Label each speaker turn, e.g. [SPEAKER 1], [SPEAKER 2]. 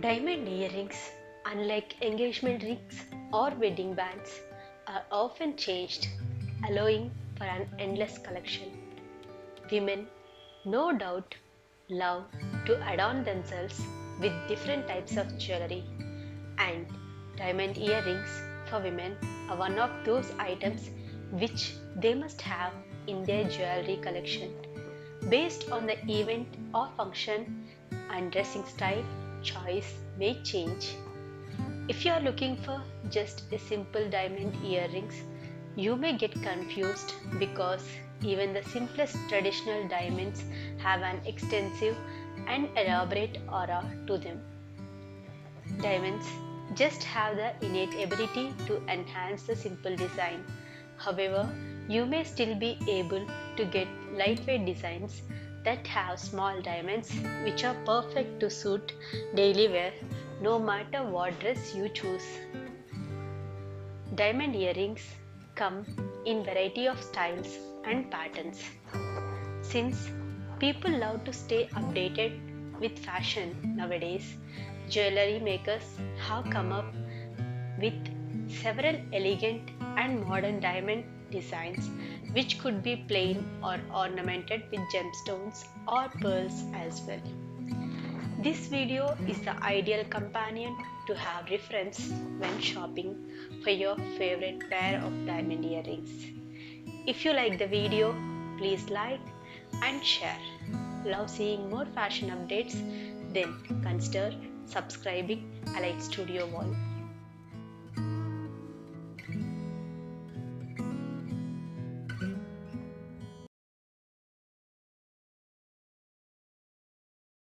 [SPEAKER 1] Diamond earrings, unlike engagement rings or wedding bands, are often changed, allowing for an endless collection. Women, no doubt, love to adorn themselves with different types of jewelry, and diamond earrings for women are one of those items which they must have in their jewelry collection. Based on the event or function and dressing style, choice may change. If you are looking for just a simple diamond earrings, you may get confused because even the simplest traditional diamonds have an extensive and elaborate aura to them. Diamonds just have the innate ability to enhance the simple design. However, you may still be able to get lightweight designs that have small diamonds which are perfect to suit daily wear no matter what dress you choose. Diamond earrings come in variety of styles and patterns. Since people love to stay updated with fashion nowadays, jewelry makers have come up with several elegant and modern diamond designs which could be plain or ornamented with gemstones or pearls as well. This video is the ideal companion to have reference when shopping for your favorite pair of diamond earrings. If you like the video, please like and share. Love seeing more fashion updates? Then consider subscribing Elite Studio Wall.